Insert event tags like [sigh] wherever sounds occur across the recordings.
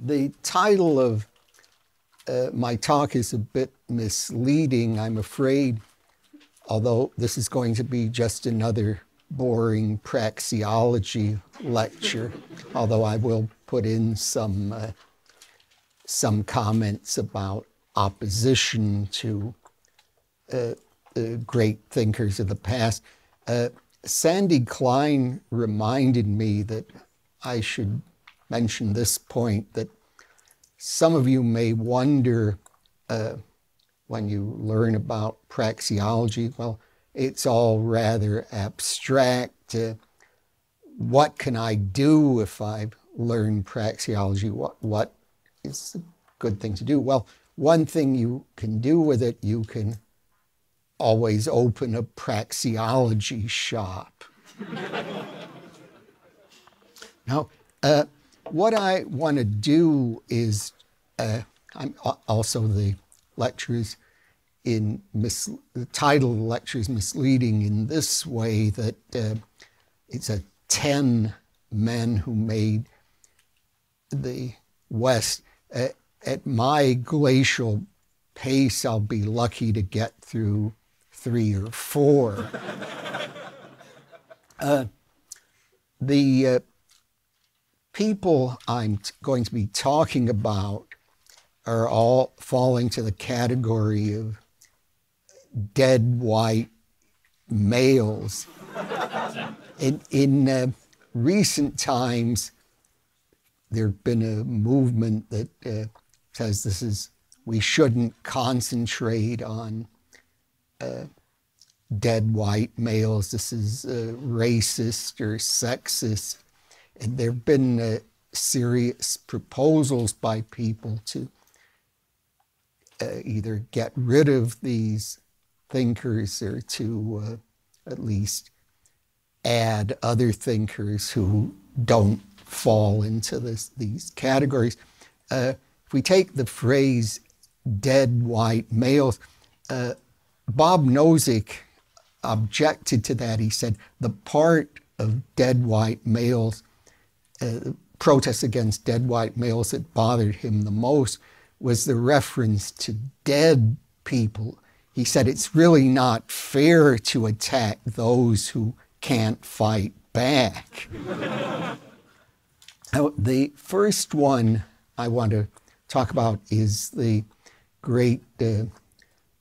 the title of uh, my talk is a bit misleading, I'm afraid, although this is going to be just another boring praxeology lecture, although I will put in some, uh, some comments about opposition to uh, great thinkers of the past. Uh, Sandy Klein reminded me that I should mention this point that some of you may wonder uh, when you learn about praxeology, well, it's all rather abstract. Uh, what can I do if I've learned praxeology? What, what is a good thing to do? Well, one thing you can do with it, you can always open a praxeology shop. [laughs] now, uh, what I want to do is, uh, I'm also the lectures in mis- the title of the lecture is misleading in this way that uh, it's a 10 men who made the West. Uh, at my glacial pace, I'll be lucky to get through three or four. [laughs] uh, the uh, people I'm going to be talking about are all falling to the category of dead white males. in in uh, recent times, there's been a movement that uh, says this is we shouldn't concentrate on uh, dead white males. This is uh, racist or sexist. And there have been uh, serious proposals by people to uh, either get rid of these thinkers or to uh, at least add other thinkers who don't fall into this, these categories. Uh, if we take the phrase dead white males, uh, Bob Nozick objected to that. He said the part of dead white males, uh, protests against dead white males that bothered him the most was the reference to dead people. He said it's really not fair to attack those who can't fight back. [laughs] now, the first one I want to talk about is the great uh,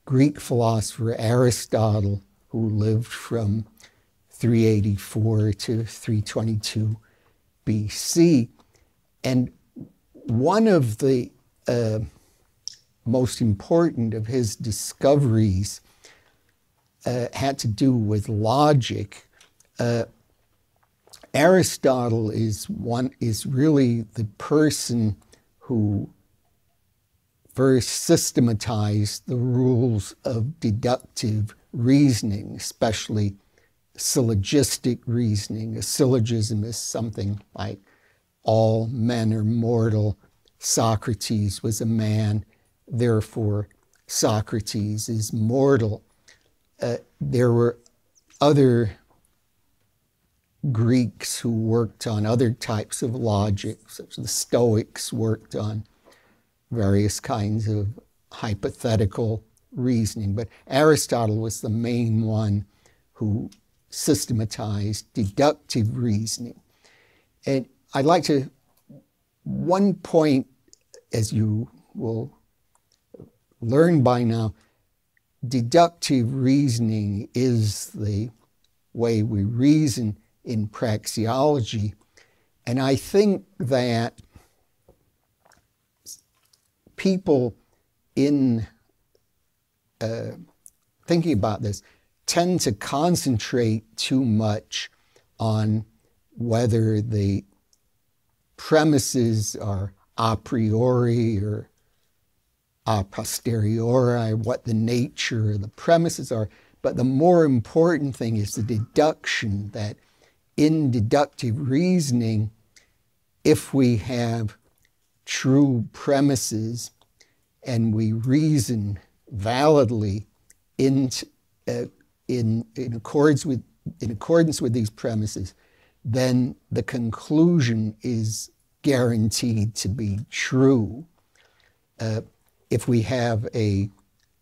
Greek philosopher Aristotle, who lived from 384 to 322 BC. And one of the uh, most important of his discoveries uh, had to do with logic. Uh, Aristotle is one is really the person who first systematized the rules of deductive reasoning, especially syllogistic reasoning. A syllogism is something like all men are mortal, Socrates was a man, therefore Socrates is mortal. Uh, there were other Greeks who worked on other types of logic, such as the Stoics worked on various kinds of hypothetical reasoning. But Aristotle was the main one who systematized deductive reasoning. And I'd like to, one point, as you will learn by now, deductive reasoning is the way we reason in praxeology. And I think that people in uh, thinking about this tend to concentrate too much on whether the premises are a priori or a posteriori, what the nature of the premises are. But the more important thing is the deduction that in deductive reasoning, if we have true premises and we reason validly in, uh, in, in, accordance with, in accordance with these premises, then the conclusion is guaranteed to be true. Uh, if we have a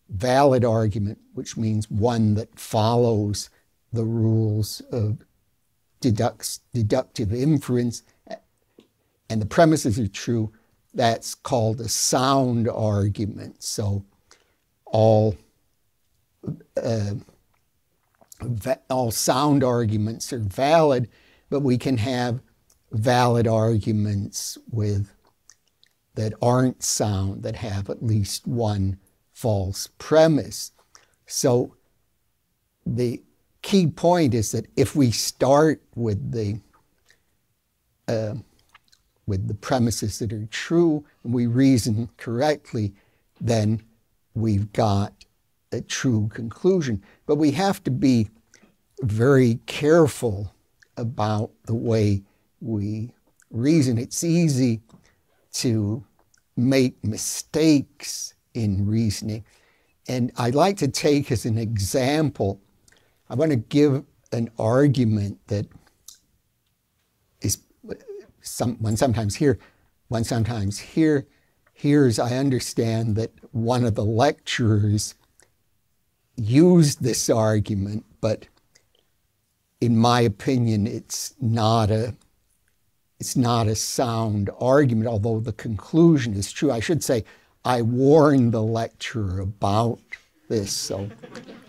valid argument, which means one that follows the rules of deducts, deductive inference, and the premises are true, that's called a sound argument. So all uh, all sound arguments are valid, but we can have valid arguments with that aren't sound that have at least one false premise. So the key point is that if we start with the uh, with the premises that are true and we reason correctly, then we've got a true conclusion. But we have to be very careful about the way we reason. It's easy to make mistakes in reasoning. And I'd like to take as an example, I want to give an argument that is some, one sometimes here, one sometimes here. Here's, I understand that one of the lecturers used this argument, but in my opinion, it's not a it's not a sound argument, although the conclusion is true. I should say I warned the lecturer about this, so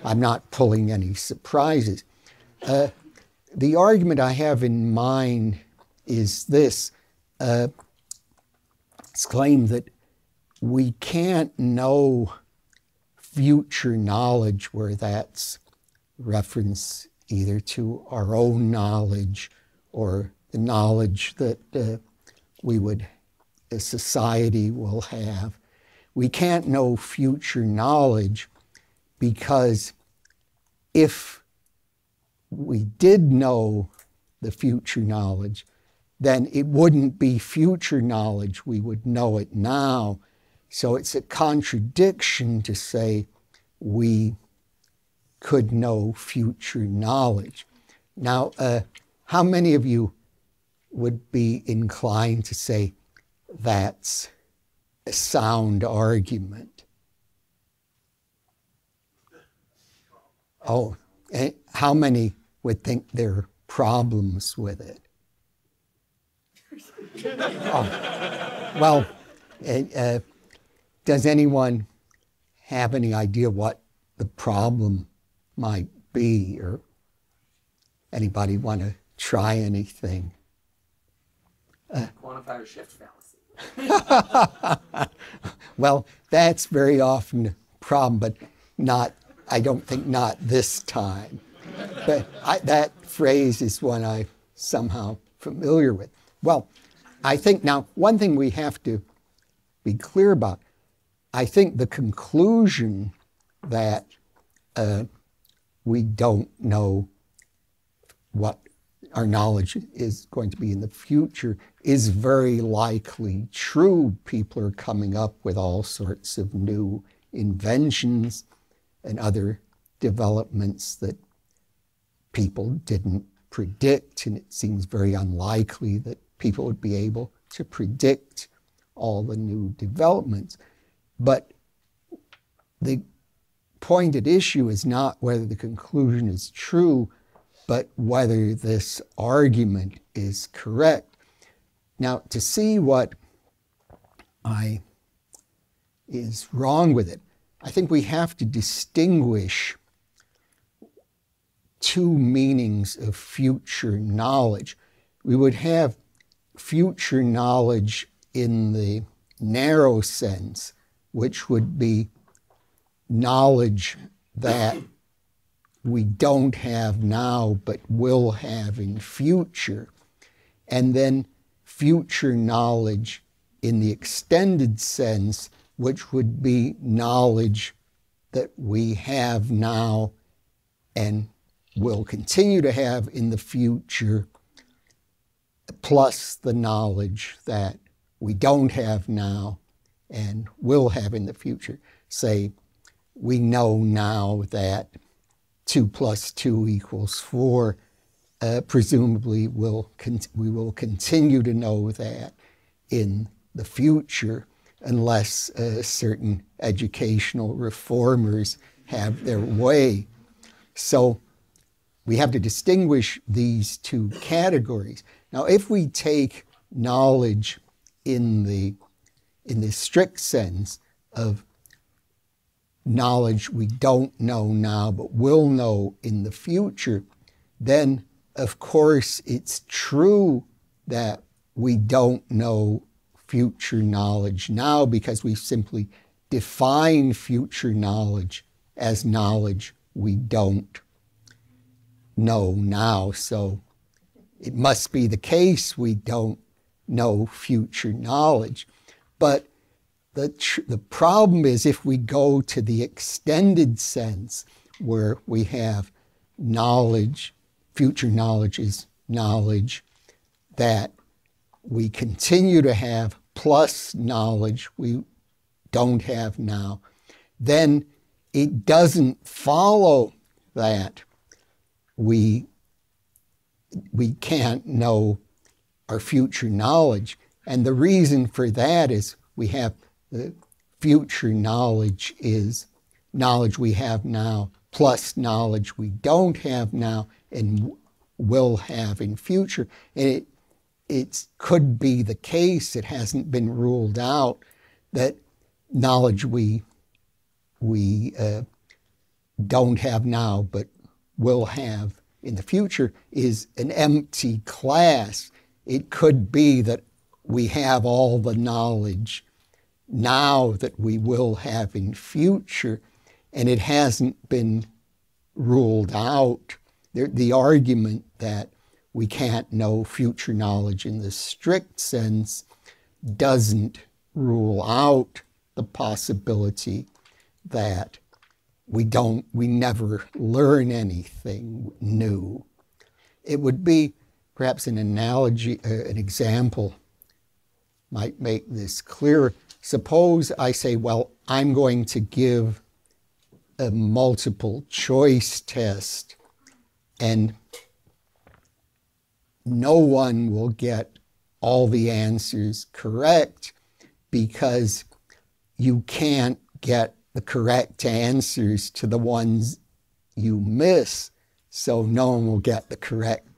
I'm not pulling any surprises. Uh, the argument I have in mind is this uh, it's claimed that we can't know future knowledge where that's reference either to our own knowledge or the knowledge that uh, we would, a society will have. We can't know future knowledge because if we did know the future knowledge, then it wouldn't be future knowledge. We would know it now. So it's a contradiction to say we could know future knowledge. Now, uh, how many of you would be inclined to say that's a sound argument? Oh, eh, how many would think there are problems with it? [laughs] oh, well, uh, uh, does anyone have any idea what the problem might be, or anybody want to try anything? Uh, Quantifier shift fallacy. [laughs] well, that's very often a problem, but not, I don't think not this time. But I, that phrase is one I'm somehow familiar with. Well, I think now, one thing we have to be clear about, I think the conclusion that uh, we don't know what our knowledge is going to be in the future is very likely true. People are coming up with all sorts of new inventions and other developments that people didn't predict, and it seems very unlikely that people would be able to predict all the new developments. But the pointed issue is not whether the conclusion is true, but whether this argument is correct. Now, to see what I is wrong with it, I think we have to distinguish two meanings of future knowledge. We would have future knowledge in the narrow sense, which would be knowledge that we don't have now but will have in future. And then future knowledge in the extended sense, which would be knowledge that we have now and will continue to have in the future, plus the knowledge that we don't have now and will have in the future. Say, we know now that 2 plus 2 equals 4. Uh, presumably, we'll we will continue to know that in the future unless uh, certain educational reformers have their way. So we have to distinguish these two categories. Now, if we take knowledge in the in the strict sense of knowledge we don't know now but will know in the future, then of course it's true that we don't know future knowledge now because we simply define future knowledge as knowledge we don't know now. So it must be the case we don't know future knowledge. But the, tr- the problem is if we go to the extended sense where we have knowledge, future knowledge is knowledge that we continue to have plus knowledge we don't have now, then it doesn't follow that we we can't know our future knowledge. And the reason for that is we have the future knowledge is knowledge we have now plus knowledge we don't have now and will have in future. And it it could be the case, it hasn't been ruled out, that knowledge we we uh, don't have now but will have in the future is an empty class. It could be that we have all the knowledge now that we will have in future, and it hasn't been ruled out. The, the argument that we can't know future knowledge in the strict sense doesn't rule out the possibility that we don't, we never learn anything new. It would be perhaps an analogy, uh, an example might make this clearer. Suppose I say, well, I'm going to give a multiple choice test and no one will get all the answers correct because you can't get the correct answers to the ones you miss, so no one will get the correct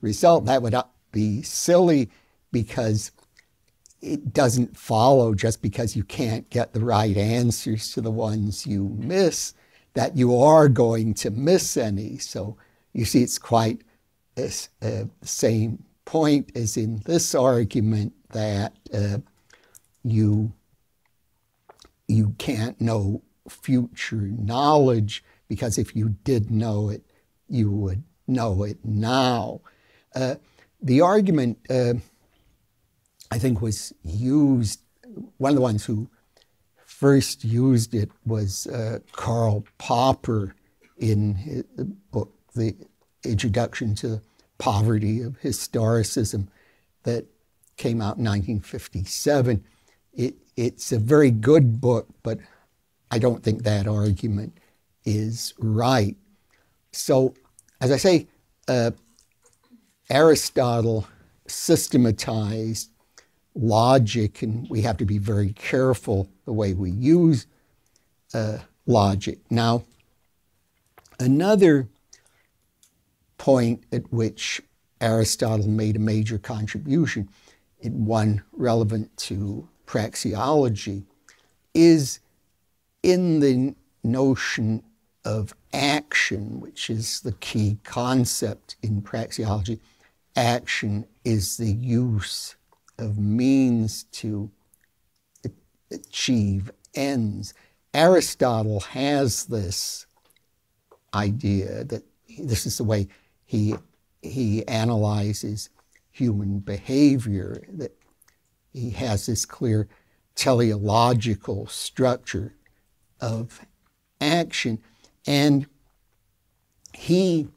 result. That would be silly because it doesn't follow just because you can't get the right answers to the ones you miss that you are going to miss any. So you see, it's quite the uh, same point as in this argument that uh, you you can't know future knowledge because if you did know it, you would know it now. Uh, the argument, uh, I think, was used, one of the ones who first used it was uh, Karl Popper in his book, The Introduction to Poverty of Historicism, that came out in 1957. It, it's a very good book, but I don't think that argument is right. So, as I say, uh, Aristotle systematized logic, and we have to be very careful the way we use uh, logic. Now, another point at which Aristotle made a major contribution, in one relevant to praxeology, is in the notion of action, which is the key concept in praxeology, action is the use of means to achieve ends. Aristotle has this idea that this is the way he, he analyzes human behavior, that he has this clear teleological structure of action. And he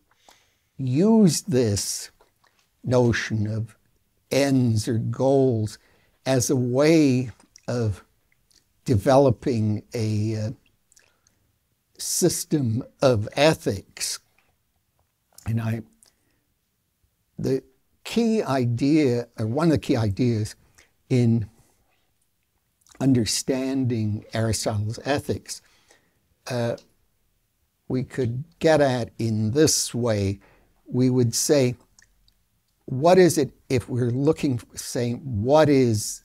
used this notion of ends or goals as a way of developing a uh, system of ethics. And I, the key idea, or one of the key ideas, in understanding Aristotle's ethics, uh, we could get at in this way. We would say, what is it if we're looking, saying, what is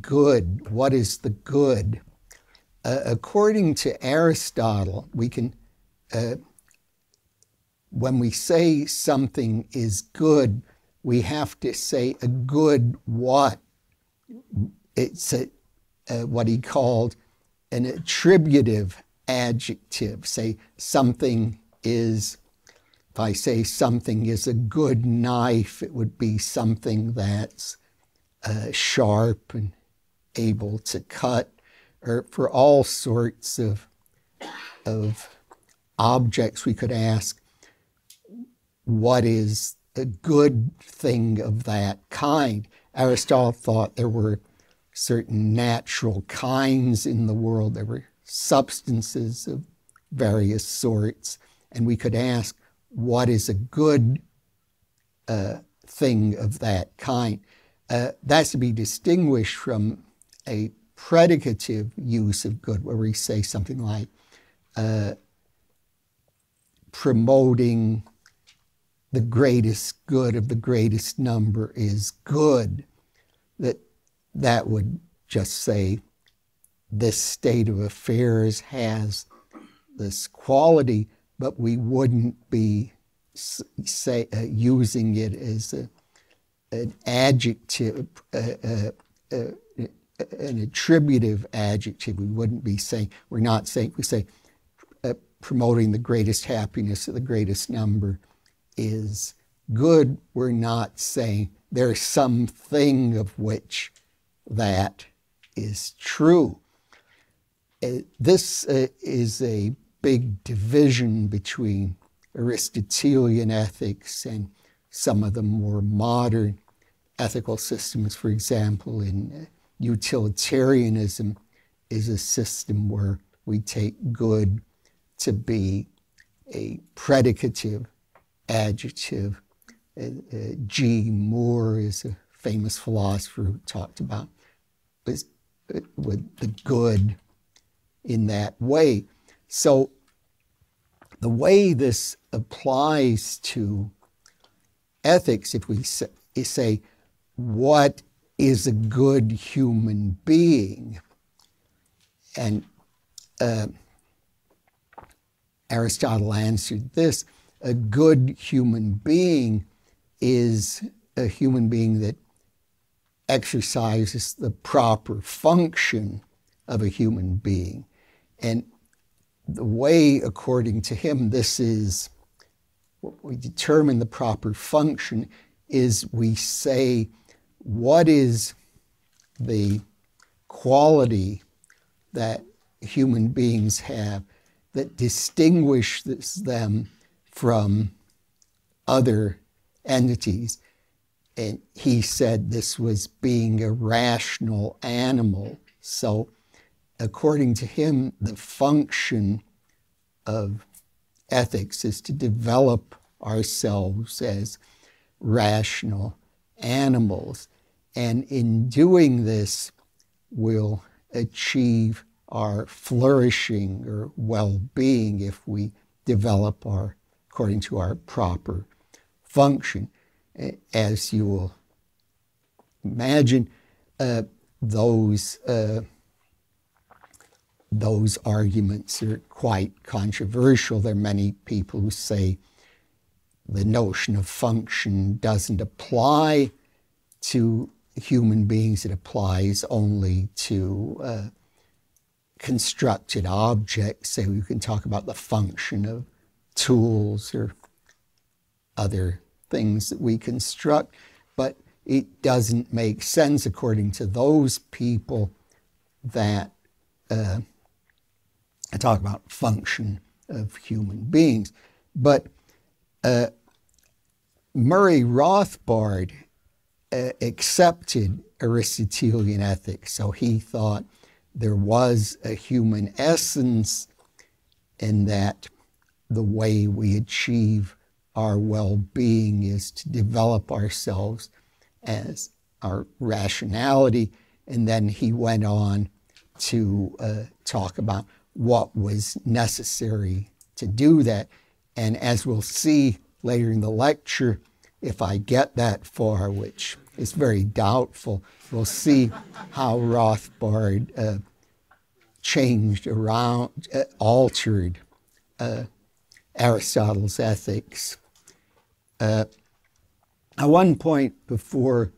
good? What is the good? Uh, according to Aristotle, we can, uh, when we say something is good, we have to say a good what. It's a, uh, what he called an attributive adjective. Say something is, if I say something is a good knife, it would be something that's uh, sharp and able to cut, or for all sorts of, of objects, we could ask, what is a good thing of that kind? Aristotle thought there were certain natural kinds in the world. There were substances of various sorts. And we could ask, what is a good uh, thing of that kind? Uh, that's to be distinguished from a predicative use of good, where we say something like uh, promoting the greatest good of the greatest number is good. That that would just say this state of affairs has this quality, but we wouldn't be say uh, using it as a, an adjective, uh, uh, uh, an attributive adjective. We wouldn't be saying we're not saying we say uh, promoting the greatest happiness of the greatest number is good. We're not saying there's something of which that is true. Uh, this is a big division between Aristotelian ethics and some of the more modern ethical systems. For example, in uh, utilitarianism is a system where we take good to be a predicative adjective. Uh, uh, G. Moore is a famous philosopher who talked about the good in that way. So the way this applies to ethics, if we say, what is a good human being, and uh, Aristotle answered this a good human being is a human being that exercises the proper function of a human being. And the way, according to him, this is what we determine the proper function is we say, what is the quality that human beings have that distinguishes them from other entities? And he said this was being a rational animal. So, according to him, the function of ethics is to develop ourselves as rational animals. And in doing this, we'll achieve our flourishing or well being if we develop our, according to our proper function as you will imagine, uh, those uh, those arguments are quite controversial. There are many people who say the notion of function doesn't apply to human beings; it applies only to uh, constructed objects. So you can talk about the function of tools or other things that we construct, but it doesn't make sense according to those people that uh, I talk about function of human beings. But uh, Murray Rothbard uh, accepted Aristotelian ethics, so he thought there was a human essence and that the way we achieve our well being is to develop ourselves as our rationality, and then he went on to uh, talk about what was necessary to do that. And as we'll see later in the lecture, if I get that far, which is very doubtful, we'll see how Rothbard uh, changed around, uh, altered uh, Aristotle's ethics. Uh, at one point before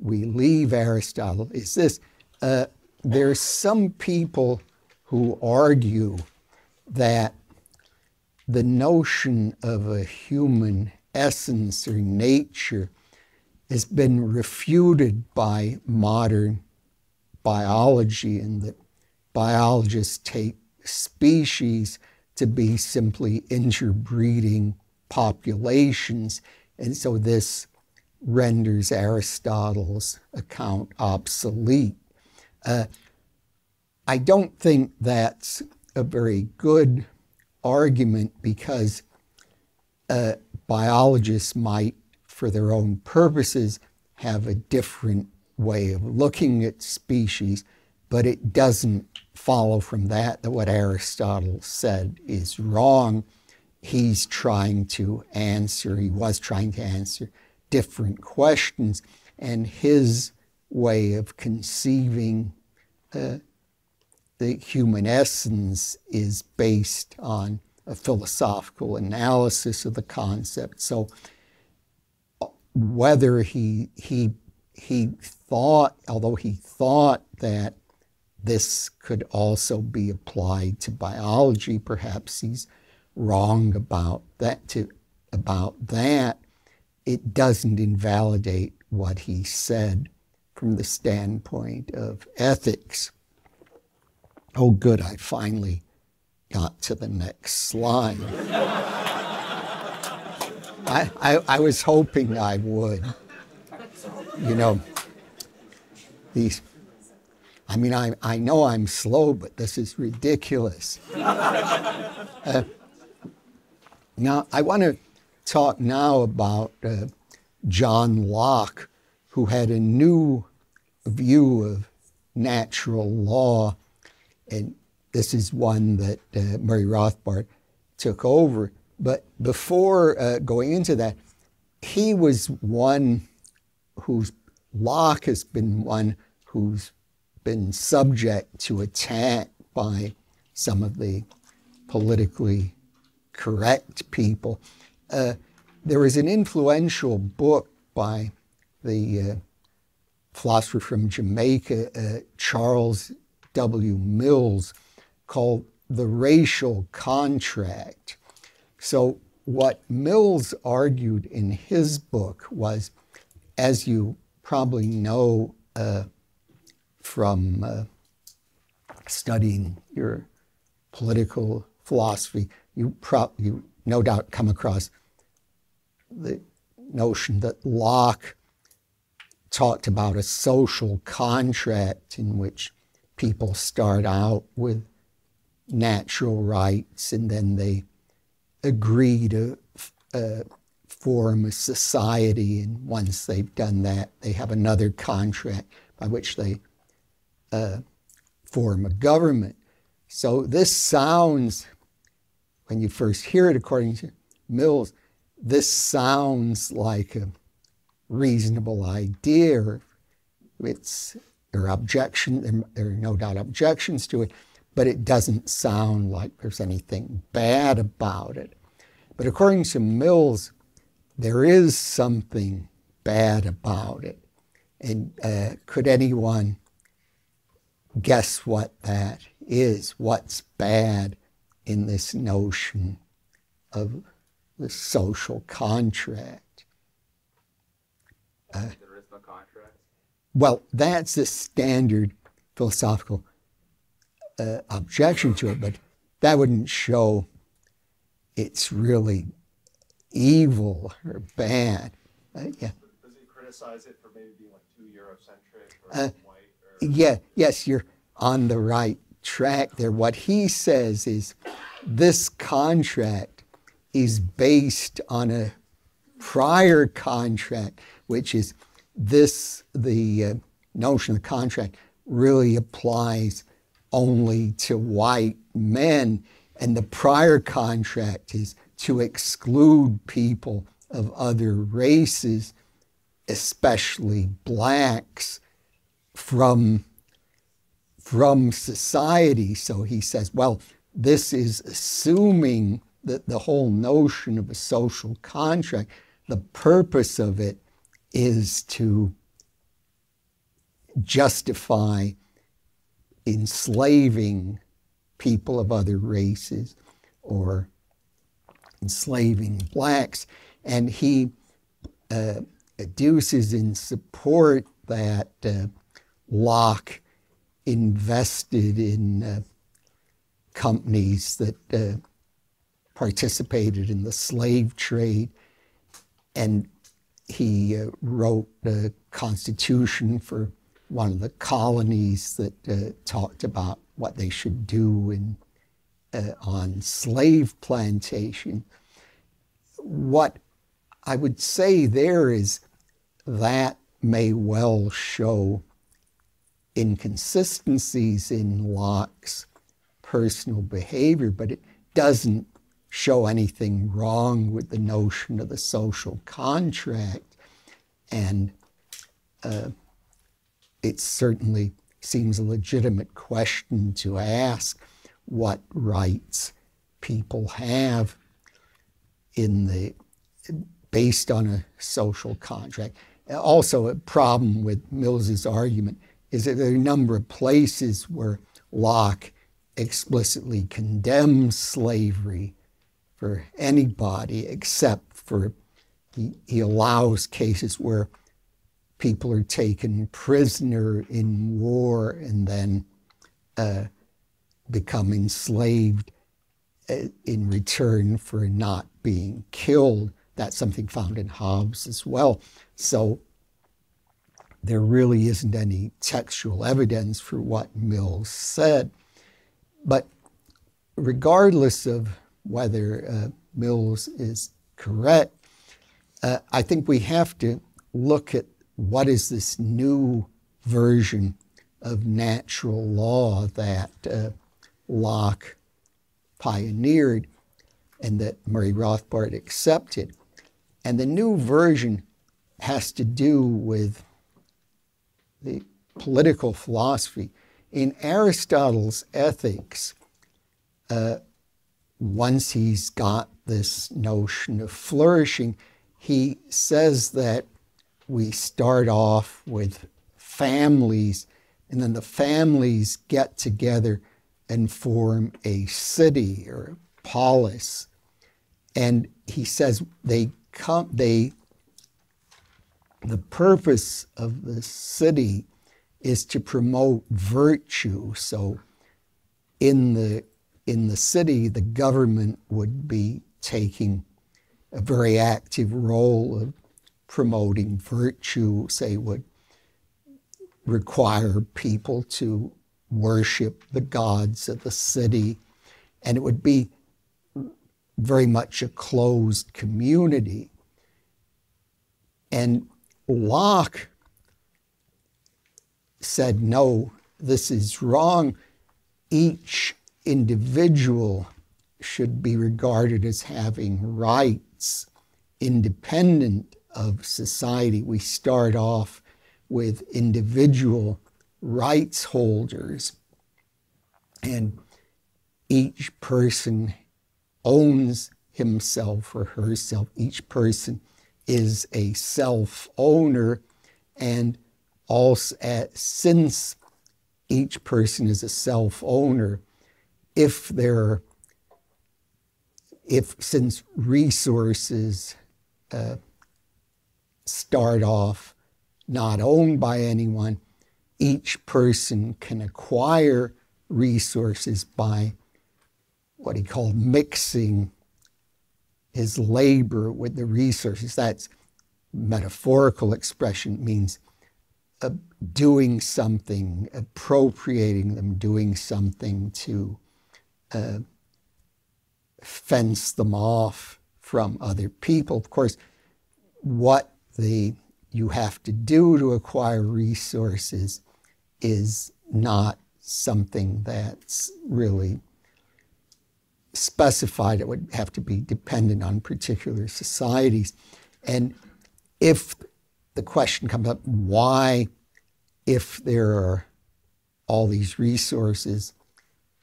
we leave Aristotle is this uh, there's some people who argue that the notion of a human essence or nature has been refuted by modern biology, and that biologists take species to be simply interbreeding populations. And so this renders Aristotle's account obsolete. Uh, I don't think that's a very good argument because uh, biologists might, for their own purposes, have a different way of looking at species, but it doesn't follow from that that what Aristotle said is wrong. He's trying to answer, he was trying to answer different questions, and his way of conceiving uh, the human essence is based on a philosophical analysis of the concept. So whether he he he thought, although he thought that this could also be applied to biology, perhaps he's wrong about that to about that. It doesn't invalidate what he said from the standpoint of ethics. Oh, good, I finally got to the next slide. I, I, I, was hoping I would. You know, these, I mean, I, I know I'm slow, but this is ridiculous. Uh, now, I want to talk now about uh, John Locke, who had a new view of natural law and this is one that uh, Murray Rothbard took over. But before uh, going into that, he was one whose Locke has been one who's been subject to attack by some of the politically correct people. Uh, there was an influential book by the uh, philosopher from Jamaica, uh, Charles W. Mills called The Racial Contract. So, what Mills argued in his book was, as you probably know uh, from uh, studying your political philosophy, you, you no doubt come across the notion that Locke talked about a social contract in which people start out with natural rights and then they agree to uh, form a society. And once they've done that, they have another contract by which they uh, form a government. So this sounds, when you first hear it, according to Mills, this sounds like a reasonable idea. It's there are objection, there are no doubt objections to it, but it doesn't sound like there's anything bad about it. But according to Mills, there is something bad about it. And uh, could anyone guess what that is? What's bad in this notion of the social contract? Uh, contract. Well, that's the standard philosophical uh, objection to it, but that wouldn't show it's really evil or bad. Uh, yeah. Does he criticize it for maybe being like too Eurocentric or uh, white? Or... Yeah, yes, you're on the right track there. What he says is this contract is based on a prior contract, which is this, the uh, notion of contract, really applies only to white men. And the prior contract is to exclude people of other races, especially blacks, from, from society. So he says, well, this is assuming that the whole notion of a social contract, the purpose of it is to justify enslaving people of other races or enslaving blacks. And he uh, adduces in support that uh, Locke invested in uh, companies that uh, participated in the slave trade, and he uh, wrote a constitution for one of the colonies that uh, talked about what they should do in, uh, on slave plantation. What I would say there is that may well show inconsistencies in Locke's personal behavior, but it doesn't show anything wrong with the notion of the social contract. And uh, it certainly seems a legitimate question to ask what rights people have in the based on a social contract. Also, a problem with Mills's argument is that there are a number of places where Locke explicitly condemns slavery for anybody except for he, he allows cases where people are taken prisoner in war and then uh, become enslaved uh, in return for not being killed. That's something found in Hobbes as well. So there really isn't any textual evidence for what Mills said. But regardless of whether uh, Mills is correct, uh, I think we have to look at what is this new version of natural law that uh, Locke pioneered and that Murray Rothbard accepted. And the new version has to do with the political philosophy. In Aristotle's Ethics, uh, once he's got this notion of flourishing, he says that we start off with families, and then the families get together and form a city or a polis. And he says they come, they, the purpose of the city is to promote virtue. So in the, in the city, the government would be taking a very active role of promoting virtue, say, would require people to worship the gods of the city, and it would be very much a closed community. And Locke said, no, this is wrong. Each individual should be regarded as having rights independent of society. We start off with individual rights holders, and each person owns himself or herself. Each person is a self owner, and also, since each person is a self owner, if there, if since resources uh, start off not owned by anyone. Each person can acquire resources by what he called mixing his labor with the resources. That's metaphorical expression, means uh, doing something, appropriating them, doing something to uh, fence them off from other people. Of course, what the you have to do to acquire resources is not something that's really specified. It would have to be dependent on particular societies. And if the question comes up, why, if there are all these resources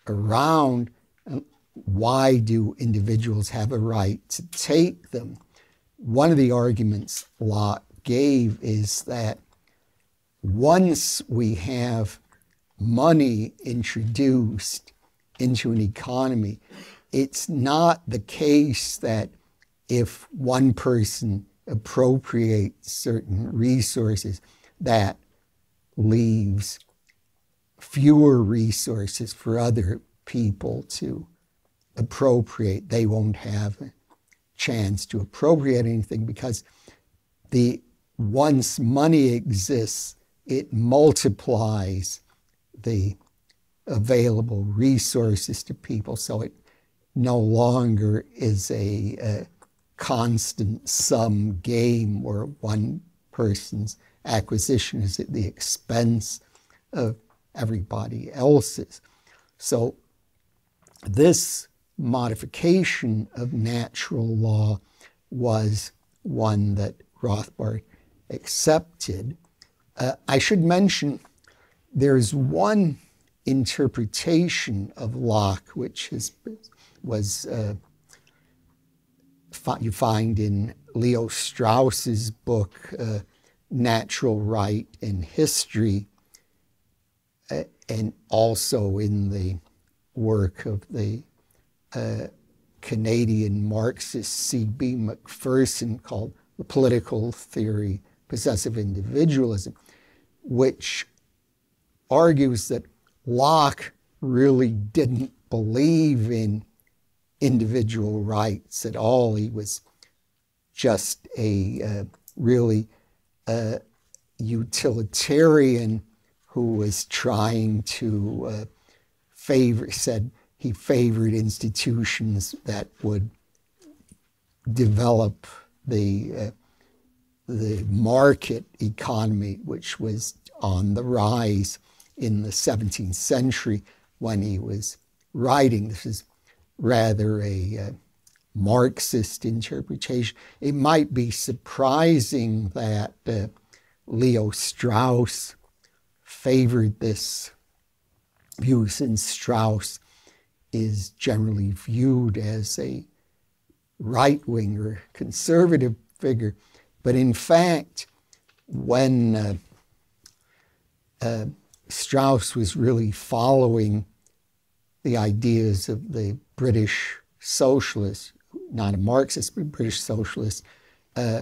around, why do individuals have a right to take them? One of the arguments Locke gave is that once we have money introduced into an economy, it's not the case that if one person appropriates certain resources, that leaves fewer resources for other people to appropriate. They won't have a chance to appropriate anything because the once money exists, it multiplies the available resources to people. So it no longer is a, a constant sum game where one person's acquisition is at the expense of everybody else's. So this modification of natural law was one that Rothbard accepted. Uh, I should mention there's one interpretation of Locke which is, was uh, you find in Leo Strauss's book uh, Natural Right and History, uh, and also in the work of the uh, Canadian Marxist C.B. Macpherson called The Political Theory Possessive Individualism, which argues that Locke really didn't believe in individual rights at all. He was just a uh, really uh, utilitarian who was trying to uh, favor, said he favored institutions that would develop the uh, the market economy, which was on the rise in the 17th century when he was writing. This is rather a uh, Marxist interpretation. It might be surprising that uh, Leo Strauss favored this view since Strauss is generally viewed as a right wing or conservative figure. But in fact, when uh, uh, Strauss was really following the ideas of the British socialist, not a Marxist, but British socialist, uh,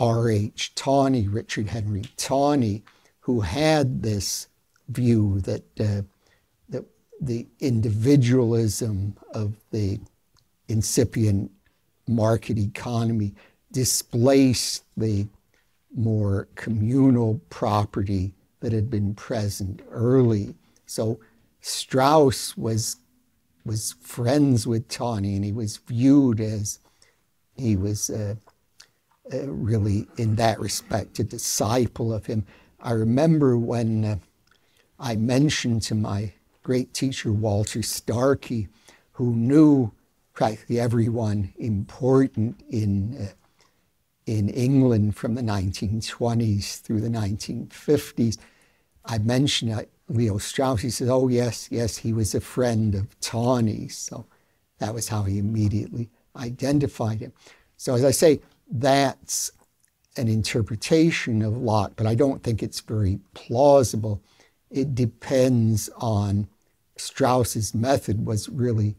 R.H. Tawney, Richard Henry Tawney, who had this view that, uh, that the individualism of the incipient market economy displaced the more communal property that had been present early. So Strauss was was friends with Tawney, and he was viewed as he was uh, uh, really, in that respect, a disciple of him. I remember when uh, I mentioned to my great teacher Walter Starkie, who knew practically everyone important in uh, in England from the 1920s through the 1950s. I mentioned uh, Leo Strauss. He says, Oh, yes, yes, he was a friend of Tawney. So that was how he immediately identified him. So, as I say, that's an interpretation of Locke, but I don't think it's very plausible. It depends on Strauss's method was really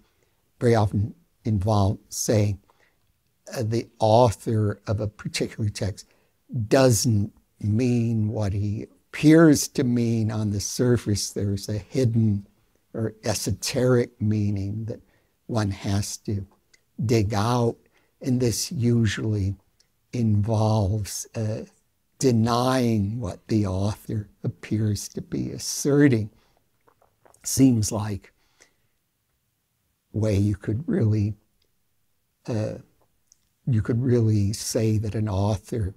very often involved saying, uh, the author of a particular text doesn't mean what he appears to mean on the surface. There's a hidden or esoteric meaning that one has to dig out. And this usually involves uh, denying what the author appears to be asserting. Seems like way you could really uh, you could really say that an author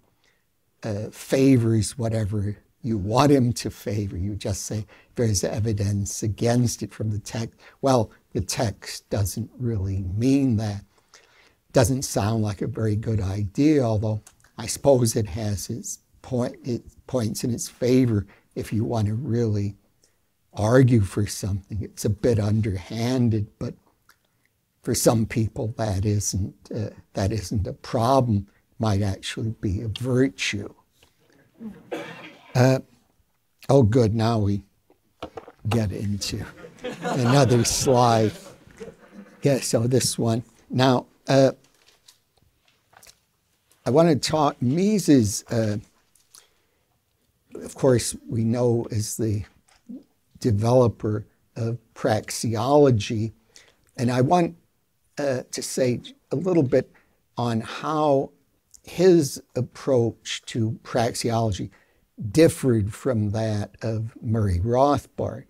uh, favors whatever you want him to favor. You just say there's evidence against it from the text. Well, the text doesn't really mean that. Doesn't sound like a very good idea, although I suppose it has its point, it points in its favor if you want to really argue for something. It's a bit underhanded, but for some people that isn't uh, that isn't a problem. Might actually be a virtue. Uh, oh, good. Now we get into another slide. Yeah. So this one now. Uh, I want to talk. Mises, uh, of course, we know as the developer of praxeology, and I want uh, to say a little bit on how his approach to praxeology differed from that of Murray Rothbard.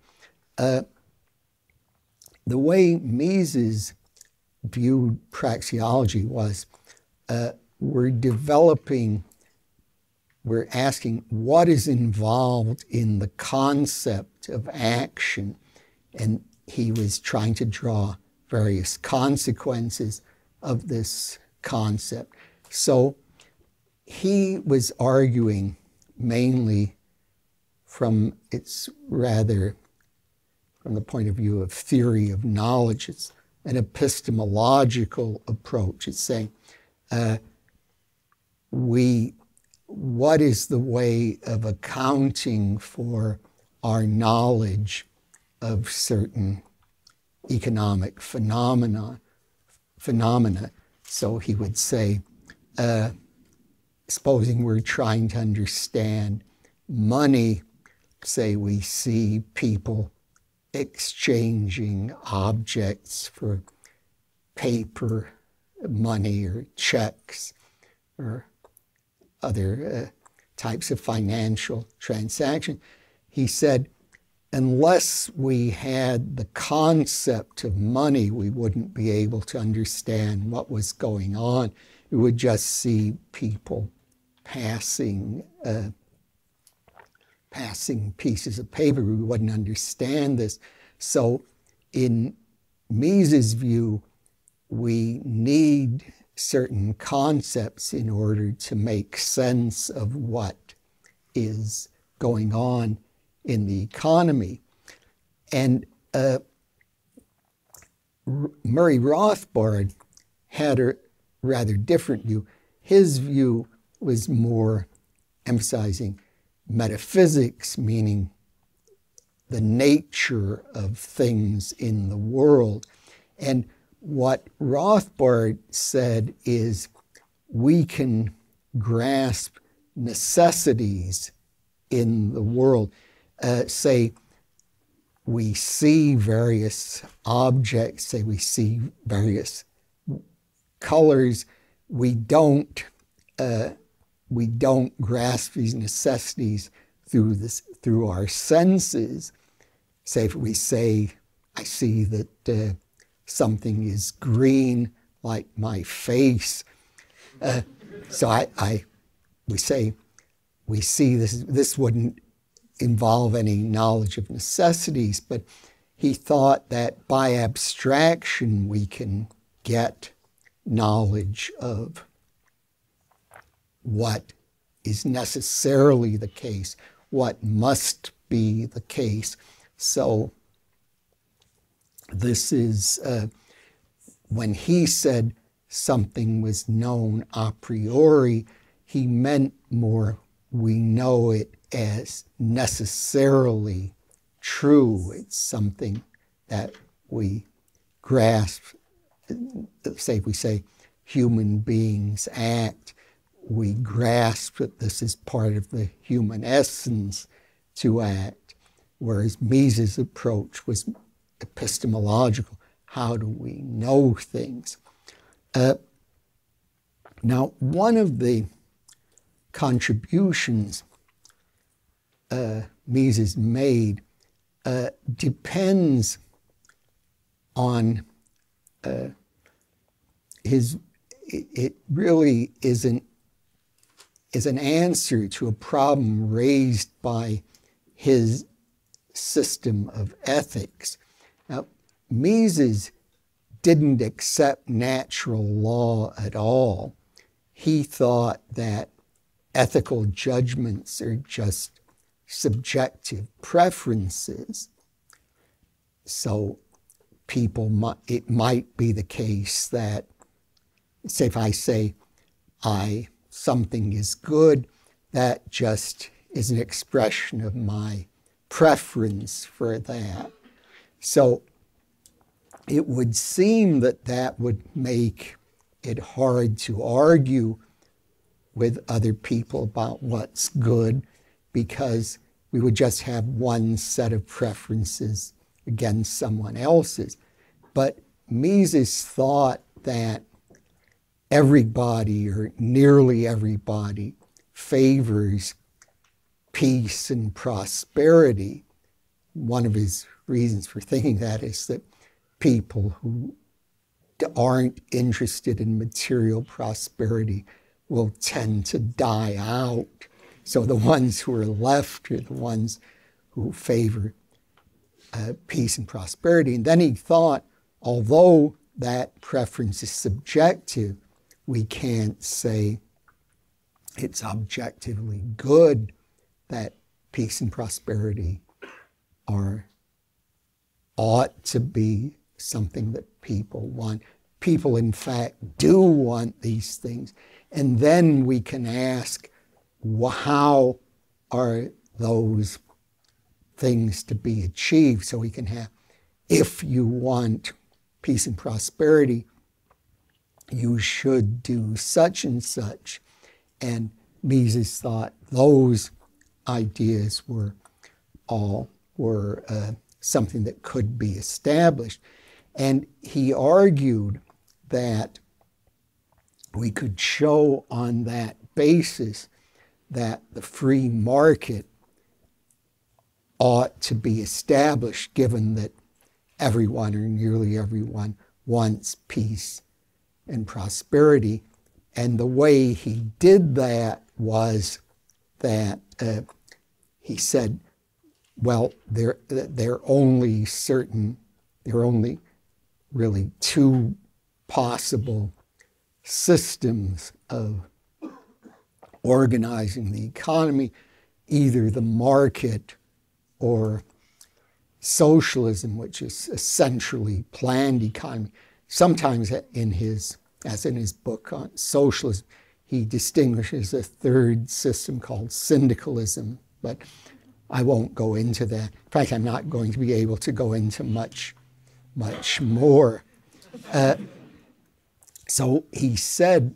Uh, the way Mises viewed praxeology was uh, we're developing, we're asking what is involved in the concept of action. And he was trying to draw various consequences of this concept. So he was arguing mainly from its rather from the point of view of theory of knowledge. It's an epistemological approach. It's saying uh, we what is the way of accounting for our knowledge of certain economic phenomena phenomena? So he would say uh, supposing we're trying to understand money say we see people exchanging objects for paper money or checks or other uh, types of financial transaction. He said, unless we had the concept of money, we wouldn't be able to understand what was going on. We would just see people passing uh, passing pieces of paper. We wouldn't understand this. So, in Mises' view, we need certain concepts in order to make sense of what is going on in the economy. And uh, Murray Rothbard had a rather different view. His view was more emphasizing metaphysics, meaning the nature of things in the world. And what Rothbard said is we can grasp necessities in the world. Uh, say, we see various objects, say, we see various colors, we don't. Uh, we don't grasp these necessities through this through our senses. Say if we say, I see that uh, something is green like my face. Uh, so I, I, we say, we see this, this wouldn't involve any knowledge of necessities, but he thought that by abstraction we can get knowledge of what is necessarily the case, what must be the case. So this is uh, when he said something was known a priori, he meant more we know it as necessarily true. It's something that we grasp. Say, we say human beings act, we grasp that this is part of the human essence to act, whereas Mises' approach was epistemological. How do we know things? Uh, now, one of the contributions uh, Mises made uh, depends on uh, his, it really isn't, is an answer to a problem raised by his system of ethics. Mises didn't accept natural law at all. He thought that ethical judgments are just subjective preferences. So people might, it might be the case that say if I say I something is good, that just is an expression of my preference for that. So it would seem that that would make it hard to argue with other people about what's good because we would just have one set of preferences against someone else's. But Mises thought that everybody or nearly everybody favors peace and prosperity. One of his reasons for thinking that is that people who aren't interested in material prosperity will tend to die out. So the ones who are left are the ones who favor uh, peace and prosperity. And then he thought, although that preference is subjective, we can't say it's objectively good that peace and prosperity are ought to be something that people want. People, in fact, do want these things. And then we can ask, how are those things to be achieved? So we can have, if you want peace and prosperity, you should do such and such. And Mises thought those ideas were all were uh, something that could be established. And he argued that we could show on that basis that the free market ought to be established given that everyone or nearly everyone wants peace and prosperity. And the way he did that was that uh, he said, well, there, there are only certain, there are only really two possible systems of organizing the economy, either the market or socialism, which is essentially planned economy. Sometimes in his, as in his book on socialism, he distinguishes a third system called syndicalism, but I won't go into that. In fact, I'm not going to be able to go into much, much more. Uh, so he said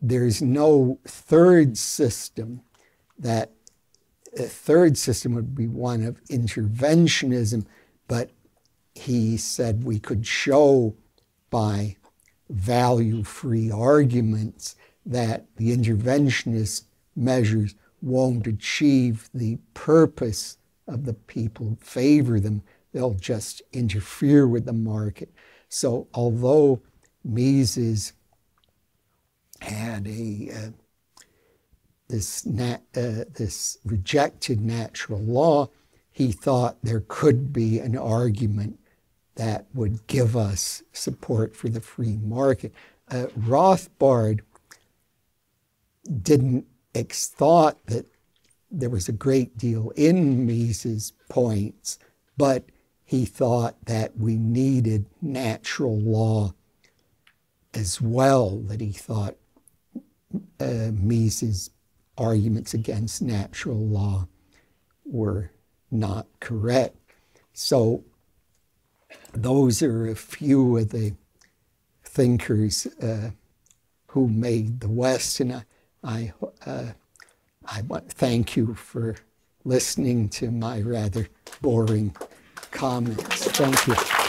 there's no third system that a third system would be one of interventionism, but he said we could show by value free arguments that the interventionist measures won't achieve the purpose of the people who favor them. They'll just interfere with the market. So, although Mises had a uh, this nat, uh, this rejected natural law, he thought there could be an argument that would give us support for the free market. Uh, Rothbard didn't ex- thought that there was a great deal in Mises' points, but he thought that we needed natural law as well, that he thought uh, Mises' arguments against natural law were not correct. So those are a few of the thinkers uh, who made the West, and I, I, uh, I want to thank you for listening to my rather boring comments. Thank you.